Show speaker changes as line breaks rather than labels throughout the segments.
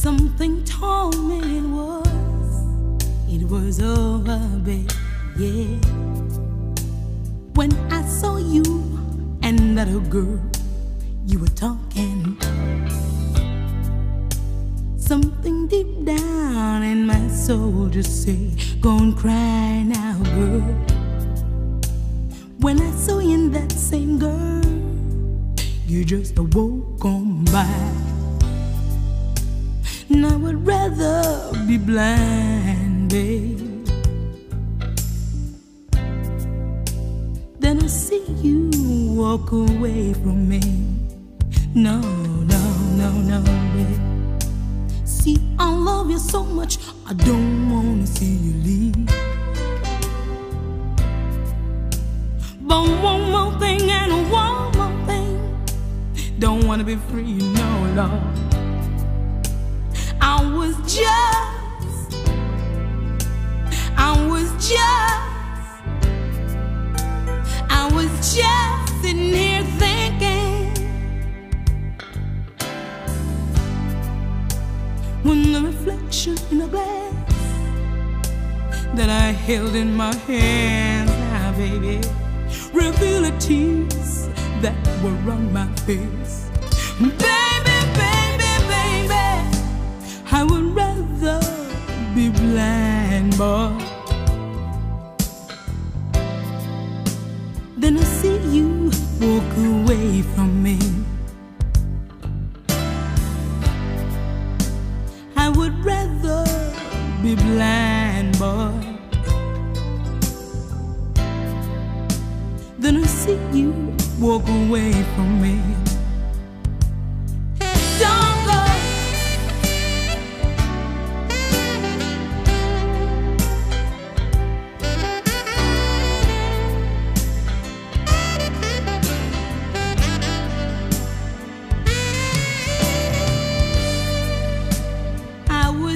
Something told me it was, it was over, babe, yeah. When I saw you and that other girl, you were talking. Something deep down in my soul just say, Go and cry now, girl. When I saw you in that same girl, you just awoke on by. And I would rather be blind, babe, than to see you walk away from me. No, no, no, no, babe. See, I love you so much, I don't wanna see you leave. But one more thing and one more thing, don't wanna be free, no, Lord. Just, I was just sitting here thinking when the reflection in the glass that I held in my hands, now, baby, revealed the tears that were on my face. Baby, from me. I would rather be blind, boy, than to see you walk away from me.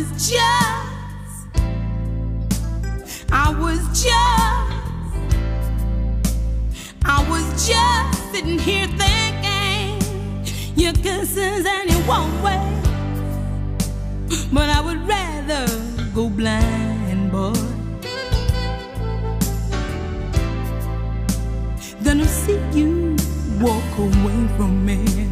Was just, I was just, I was just sitting here thinking your kisses and your one way. But I would rather go blind, boy, than to see you walk away from me.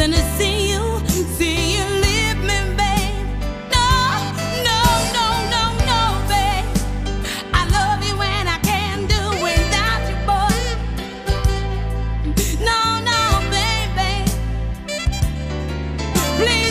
than to see you, see you leave me, babe. No, no, no, no, no, babe. I love you and I can't do without you, boy. No, no, baby. Please.